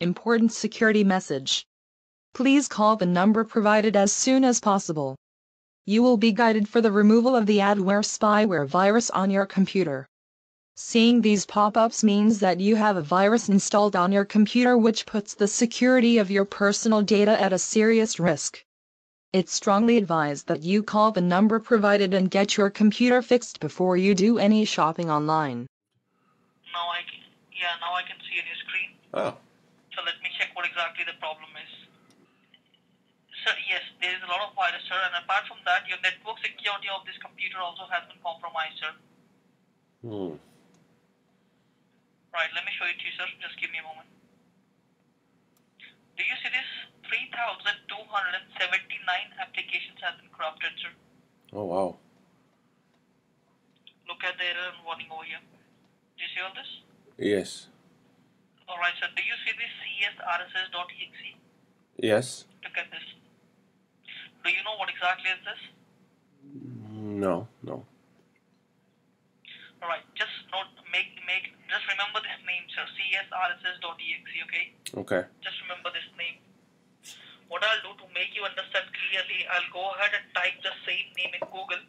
Important security message. Please call the number provided as soon as possible. You will be guided for the removal of the adware spyware virus on your computer. Seeing these pop-ups means that you have a virus installed on your computer which puts the security of your personal data at a serious risk. It's strongly advised that you call the number provided and get your computer fixed before you do any shopping online. Now I can, yeah, now I can see on your screen. Oh. So let me check what exactly the problem is. Sir, yes, there is a lot of virus, sir, and apart from that, your network security of this computer also has been compromised, sir. Hmm. Right, let me show it to you, sir. Just give me a moment. Do you see this? 3,279 applications have been corrupted, sir. Oh wow. Look at the error and warning over here. Do you see all this? Yes. Alright, sir. Do you see this csrss.exe? Yes. Look at this. Do you know what exactly is this? No. No. Alright, just note, make, make, just remember this name, sir. csrss.exe, okay? Okay. Just remember this name. What I'll do to make you understand clearly, I'll go ahead and type the same name in Google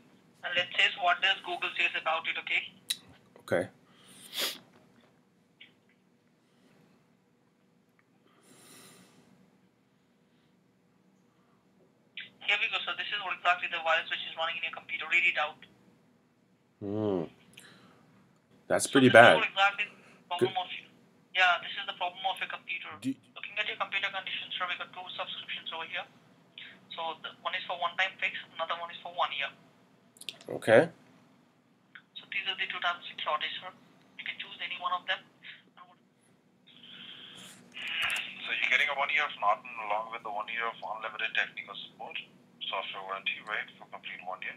and let's say what does Google says about it, okay? Okay. Here we go, sir. This is what exactly the virus which is running in your computer. Read it out. Hmm. That's So pretty this is bad. what exactly the problem of yeah, this is the problem of your computer. Do- Looking at your computer conditions, sir, we got two subscriptions over here. So the one is for one-time fix, another one is for one year. Okay. So these are the two types of security, sir. You can choose any one of them. So you're getting a one year of Norton along with the one year of unlimited technical support, software warranty, right, for complete one year.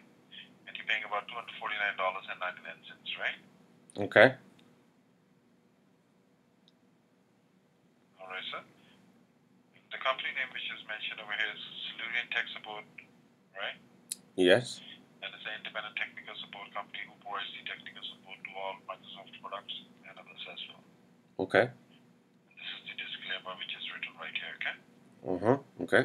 And you're paying about $249.99, right? Okay. All right, sir. The company name which is mentioned over here is Silurian Tech Support, right? Yes. And it's an independent technical support company who provides the technical support to all Microsoft products and others as well. Okay. This is the disclaimer which is written right here, okay? Uh huh. Okay.